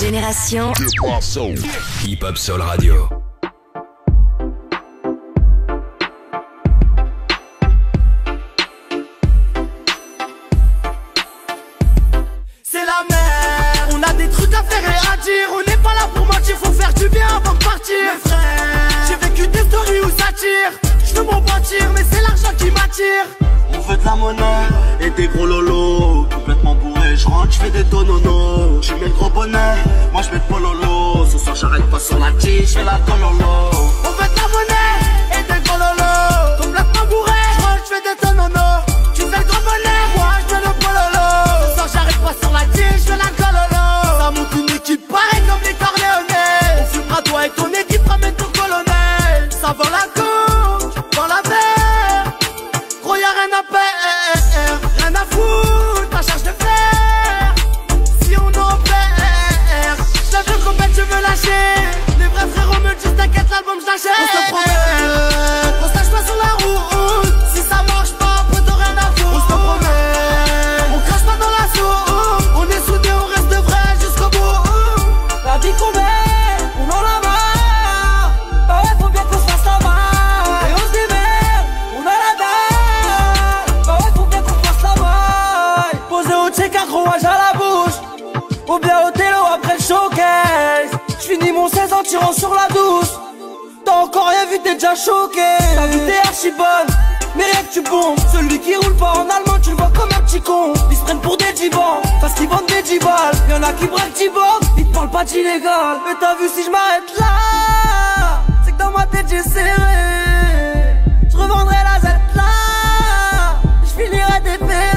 génération. Hip Hop Soul Radio. C'est la mer, on a des trucs à faire et à dire. On n'est pas là pour mentir, faut faire du bien avant de partir. Mes frères, j'ai vécu des stories où ça tire. Je veux m'en mentir, mais c'est l'argent qui m'attire. On veut de la monnaie et des gros lolos. Complètement bourré, je rentre, je fais des dononos. Tu mets le gros bonnet, moi je mets pololo. Ce soir j'arrête pas sur la tige, je fais la cololo. On veut de la monnaie et des lolos. Complètement bourré, je rentre, je fais des dononos. Tu fais le gros bonnet, moi je mets le pololo. Ce soir j'arrête pas sur la tige, je fais la cololo. Ça monte une équipe comme les Corléonais. On fumera toi et ton équipe ramène ton colonel. Ça vend la coupe, dans la mer. Gros y'a rien à faire, rien à foutre, veux lâcher. Les vrais frérots me disent t'inquiète, l'album je l'achète. On se promet, J'finis mon 16 en tirant sur la douce. T'as encore rien vu, t'es déjà choqué. Ta vie t'es archi bonne. Mais rien que tu bombes. Celui qui roule pas en allemand tu le vois comme un petit con. Ils se prennent pour des djibans Parce qu'ils vendent des djibals Y'en a qui braquent djibans Ils te parlent pas d'illégal. Mais t'as vu si je m'arrête là C'est que dans ma tête j'ai serré. Je revendrai la Z là. Je finirai dépéré.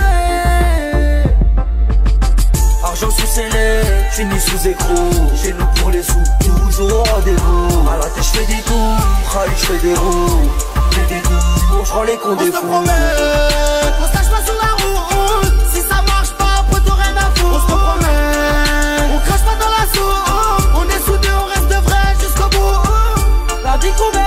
Argent sous scellé, fini sous écrou je fais des roues. Je rends les cons des fous. On se lâche pas sous la route. Si ça marche pas, poteau rien à foutre. On se promet. On crache pas dans la soupe. On est soudés, on reste de vrai jusqu'au bout. La vie qu'on